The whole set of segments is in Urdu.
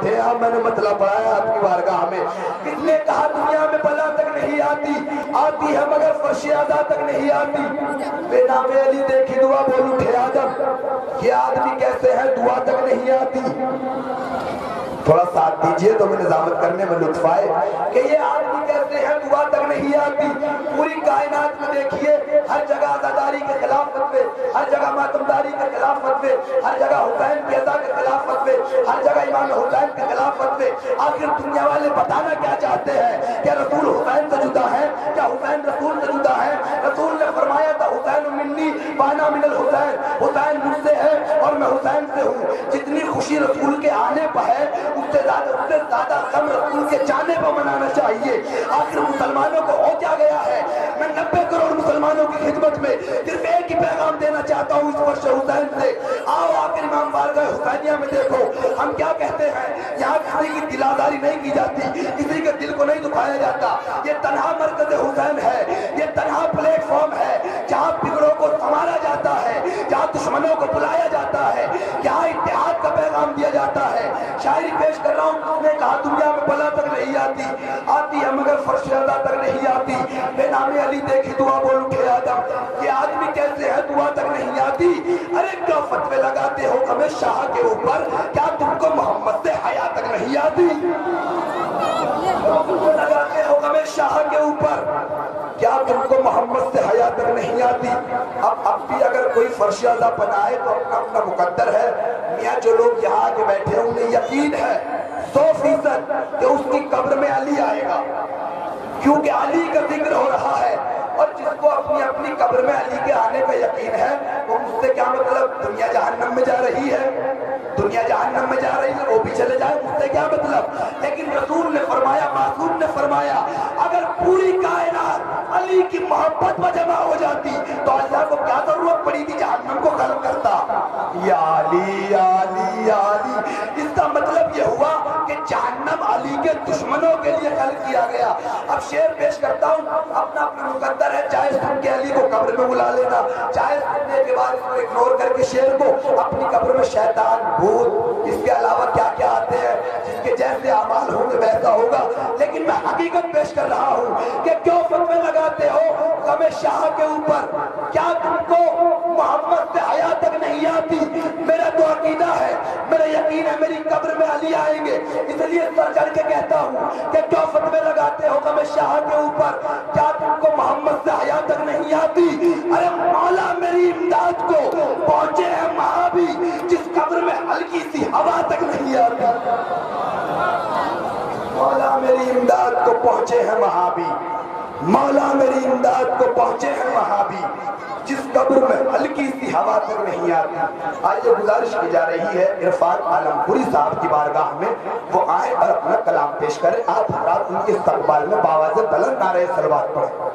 تھے ہاں میں نے مطلب پڑھایا آپ کی بارگاہ میں۔ کس نے کہا دنیا میں بلا تک نہیں آتی آتی ہے مگر فرش ادا تک نہیں آتی۔ میرا میں علی دیکھی دعا بول، اٹھے آدم یہ آدمی کیسے ہے؟ دعا تک نہیں آتی۔ تھوڑا ساتھ دیجیے تو میں نظامت کرنے میں لطف آئے کہ یہ آدمی کہتے ہیں، دعا تک نہیں آتی پوری کائنات میں دیکھیے، ہر جگہ آزاداری کے خلاف فتوے، ہر جگہ ماتمداری کے خلاف فتوے، ہر جگہ حسین کی کے خلاف فتوے، ہر جگہ امام حسین کے خلاف فتوے۔ آخر دنیا والے بتانا کیا چاہتے ہیں؟ کیا رسول حسین سے جدا ہے کیا حسین رسول سے جدا ہے رسول نے فرمایا تھا، حسین منی، بانا من الحسین۔ حسین مجھ سے اور میں حسین سے ہوں۔ جتنی خوشی رسول کے آنے پر ہے، اس سے زیادہ اس سے زیادہ کم رسول کے جانے پر منانا چاہیے۔ آخر مسلمانوں کو ہو کیا گیا ہے؟ میں نبے کروڑ مسلمانوں کی خدمت میں صرف ایک ہی پیغام دینا چاہتا ہوں اس ورش حسین سے۔ آؤ آخر امام بارگاہ حسینیہ میں دیکھو۔ ہم کیا کہتے ہیں؟ یہاں کسی کی دلاداری نہیں کی جاتی، کسی کے دل کو نہیں دکھایا جاتا۔ یہ تنہا مرکز حسین ہے۔ یہ اتحاد دیا جاتا ہے۔ شاعری پیش کر رہا ہوں اس نے کہا دنیا میں بلا تک نہیں آتی آتی ہے مگر فرش ادا تک نہیں آتی۔ بے نام علی دیکھی دعا بول اٹھے آدم یہ آدمی کیسے ہے دعا تک نہیں آتی؟ ارے کیا فتوے لگاتے ہو ہمیں شاہ کے اوپر؟ کیا تم کو محمد سے حیا تک نہیں آتی؟ لگاتے ہو ہمیں شاہ کے اوپر۔ کیا تم کو محمد سے حیا تک نہیں آتی؟ اب اب بھی اگر کوئی فرش بنائے تو اپنا اپنا مقدر ہے۔ میاں، جو لوگ یہاں آگے بیٹھے ہیں، انہیں یقین ہے، سو فیصد کہ اس کی قبر میں علی آئے گا۔ کیونکہ علی کا ذکر ہو رہا ہے، اور جس کو اپنی اپنی قبر میں علی کے آنے کا یقین ہے، وہ اس سے کیا مطلب؟ دنیا جہنم میں جا رہی ہے۔ دنیا جہنم میں جا رہی ہے، وہ بھی چلے جائے، اس سے کیا مطلب؟ لیکن رسول نے فرمایا، معصوم نے فرمایا، اگر پوری کائنات علی کی محبت میں جمع ہو جاتی، تو اللہ کو کیا ضرورت پڑی تھی جہنم کو خلق کرتا؟ یا علی یا علی علی کے دشمنوں کے لیے خلق کیا گیا۔ اب شعر پیش کرتا ہوں۔ اپنا اپنا مقدر ہے۔ چاہے سن کے علی کو قبر میں بلا لینا۔ چاہے سننے کے بعد اس کو اگنور کر کے شعر کو اپنی قبر میں شیطان بھوت۔ اس کے علاوہ کیا کیا آتے ہیں؟ جس کے جیسے اعمال ہوں گے ویسا ہوگا۔ لیکن میں حقیقت پیش کر رہا ہوں کہ کیوں فتوے لگاتے ہو؟ غم شاہ کے اوپر۔ کیا تم کو محمد سے آتی۔ میرا تو عقیدہ ہے۔ میرا یقین ہے میری قبر میں علی آئیں گے۔ اس لیے سر چڑھ کے کہتا ہوں کہ کیوں فتوے لگاتے ہو غم شاہ کے اوپر۔ کیا تم کو محمد سے حیا تک نہیں آتی؟ ارے مولا میری امداد کو پہنچے ہیں مہابی، جس قبر میں ہلکی سی ہوا تک نہیں آتی۔ مولا میری امداد کو پہنچے ہیں مہابی۔ مولا میری امداد کو پہنچے ہیں مہابی۔ جس قبر میں ہلکی سی ہوا تک نہیں آتی۔ آئیے گزارش کی جا رہی ہے عرفان عالم پوری صاحب کی بارگاہ میں وہ آئے اور اپنا کلام پیش کریں آپ حضرات ان کے استقبال میں باواز بلند نعرہ سلوات پڑھیں۔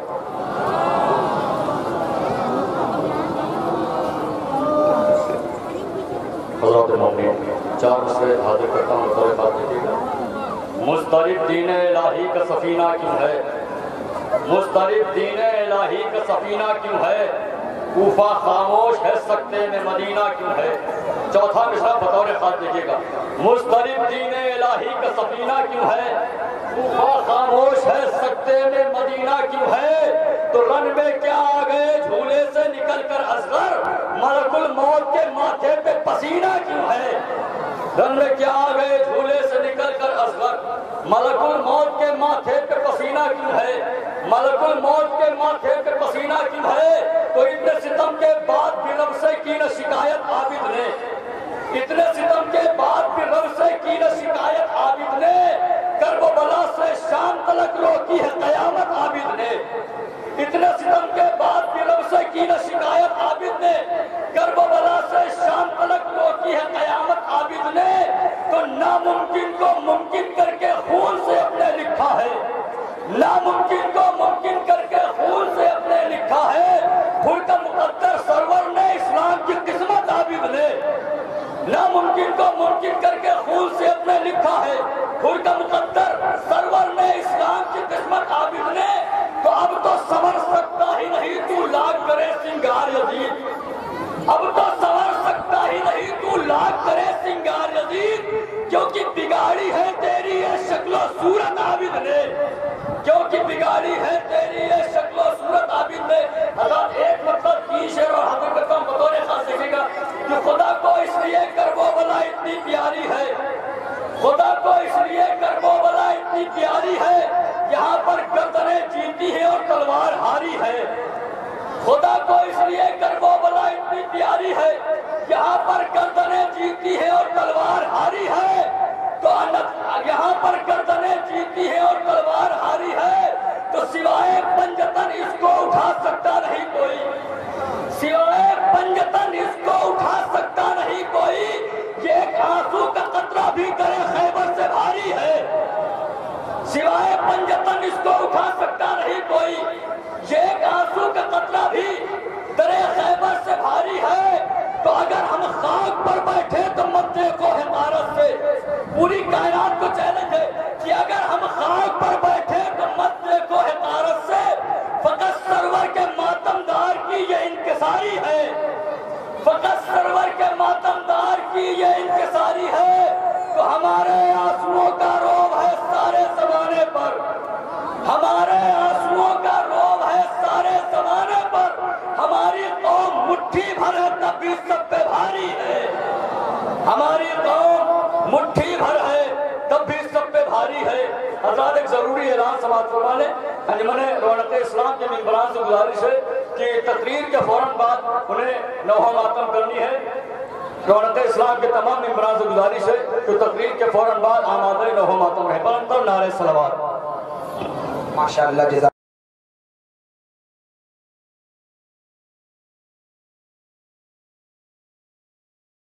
حضرات مومنین چار سے حاضر کرتا ہوں سورہ فاتحہ کا مسترب دین الہی کا سفینہ کیوں ہے؟ مسترب دین الہی کا سفینہ کیوں ہے؟ کوفہ خاموش ہے، سکتے میں مدینہ کیوں ہے؟ چوتھا مصرع بطور خاص دیکھیے گا۔ مسترب دین الہی کا سفینہ کیوں ہے؟ کوفہ خاموش ہے، سکتے میں مدینہ کیوں ہے؟ تو رن میں کیا آ گئے؟ جھولے سے نکل کر اصغر، ملک الموت کے ماتھے پہ پسینہ کیوں ہے؟ رن میں کیا آ گئے؟ جھولے سے نکل کر اصغر، ملک الموت کے ماتھے پہ پسینہ کیوں ہے؟ ملک الموت کے ماتھے پہ پسینہ کیوں ہے؟ کے بعد بھی رب سے کی نہ شکایت عابد نے اتنے ستم کے بعد بھی رب سے کی نہ شکایت عابد نے کرب و بلا سے شام تلک روکی ہے، قیامت عابد نے اتنے ستم کے بعد بھی رب سے کی نہ شکایت عابد نے کرب و بلا سے شام تلک روکی ہے، قیامت عابد نے تو ناممکن کو ممکن کر کے خون سے اپنے لکھا ہے۔ ناممکن کو ممکن کر کے خون سے اپنے لکھا ہے خود کا مقدر سرور نے اسلام کی قسمت عابد نے ناممکن کو ممکن کر کے خون سے اپنے لکھا ہے۔ خود کا مقدر سرور نے اسلام کی قسمت عابد نے تو اب تو سمر سکتا ہی نہیں تو لاکھ کرے سنگار یزید۔ اب تو سمر سکتا ہی نہیں تو لاکھ کرے سنگار یزید۔ کیونکہ بگاڑی ہے تیری یہ شکل و صورت عابد نے کیونکہ بگاڑی ہے تیری یہ شکل و صورت عابد نے حضرت ایک مطلب کی شعر اور حضرت کرتا ہوں بطور خاص دیکھے گا۔ کہ خدا کو اس لیے کربو بلا اتنی پیاری ہے۔ خدا کو اس لیے کربو بلا اتنی پیاری ہے۔ یہاں پر گردنیں جیتی ہیں اور تلوار ہاری ہے۔ خدا کو اس لیے کربو بلا اتنی پیاری ہے۔ یہاں پر گردنیں جیتی ہیں اور تلوار ہاری ہے۔ تو یہاں پر گردنیں جیتی ہیں اور تلوار ہاری ہے۔ تو سوائے پنجتن اس کو اٹھا سکتا نہیں کوئی۔ سوائے کا بھی کرے، خیبر سے بھاری ہے۔ سوائے پنجتن اس کو اٹھا سکتا نہیں کوئی۔ یہ ایک آنسو کا قطرہ بھی درے خیبر سے بھاری ہے۔ تو اگر ہم خاک پر بیٹھے تو مت دیکھو حمارت سے۔ پوری کائنات کو چیلنج ہے کہ اگر ہم خاک پر بیٹھے تو مت دیکھو حمارت سے۔ فقط سرور کے ماتمدار کی یہ انکساری ہے۔ فقط سرور کے ماتمدار کی یہ انکساری ہے۔ تو ہمارے آنسوؤں کا روب ہے سارے زمانے پر۔ ہمارے آنسوؤں کا روب ہے سارے زمانے پر۔ ہماری قوم مٹھی بھر ہے تب بھی سب پہ بھاری ہے۔ ہماری قوم مٹھی بھر ہے تب بھی سب پہ بھاری ہے۔ حضرات، ایک ضروری اعلان سماعت فرما لیں یعنی انجمن رونق اسلام کے ممبران سے گزارش ہے کہ تقریر کے فوراً بعد انہیں نوحہ ماتم کرنی ہے۔ رونق اسلام کے تمام ممبران سے گزارش ہے کہ تقریر کے فوراً بعد آمادہ نوحہ ماتم رہے بلندر نعرہ صلوات۔ ماشاءاللہ جزاک